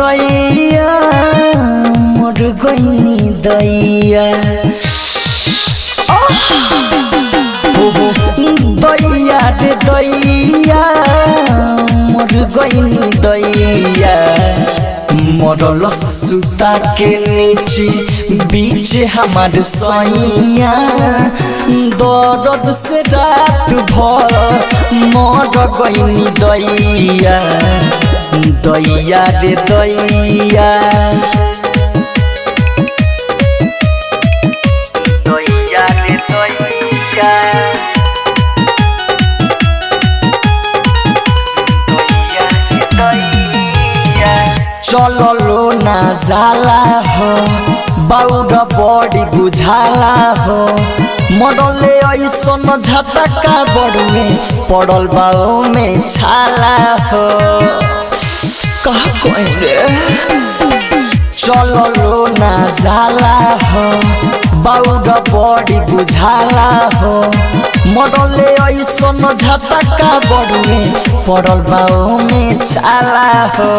दैया मोर गईनी दैया। दैया दैया मोर गईनी मरल सुता के नीचे बीच हमार सैया दर्द से रात भर मर गई दैया दैया रे दैया चललो जाला हो बाउड बॉडी बुझाला हो। मडलले ऐसन झटका बढुमे पडल बाउमे छाला हो। कह चललो जाला हो बाउड बॉडी बुझाला हो। मरले ऐसन झटका बड़ुए पड़ल बाओ में छाला हो।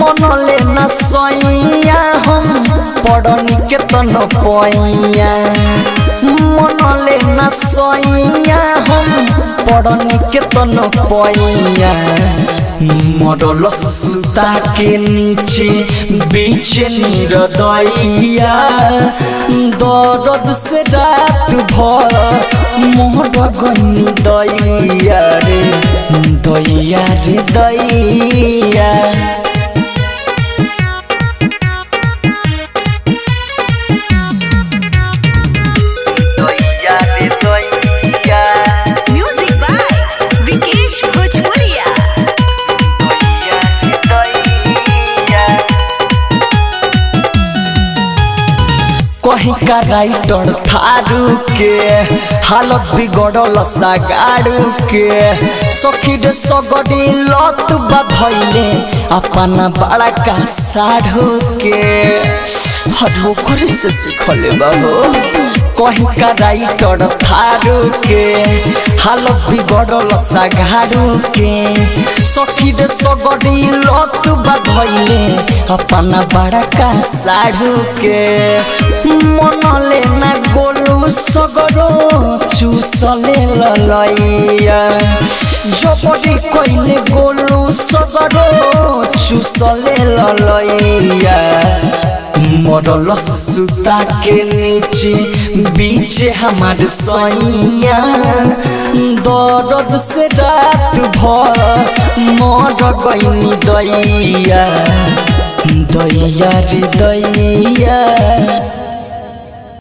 मनले न सैया हम पड़नी के तन पैया। मनले न सैया हम पड़नी केतन पैया मडल सूता के नीचे बीच निरदैया दर्द से रात भर मोहर गनी दैया रे दैया रे दैया कहीं का राइटर थारू के हालत बिगड़ल सागारू के सखी रे सगड़ी लत बा भइले अपना बड़ा का साढ़ू के हर से सिखले बाबू कहीं का राइटर थारू के हालत बिगड़ल सागारू के सखी रे सगड़ी लत बधैले अपना बड़ा का साढ़ू के मन लेना गोलू सगरो चूसले ललैया जबरी कइले गोलू सगरो चूसले ललैया मरल सुता के नीचे बीच हमार सैया दर्द से रात भर मर गईनी दैया दैया रे दैया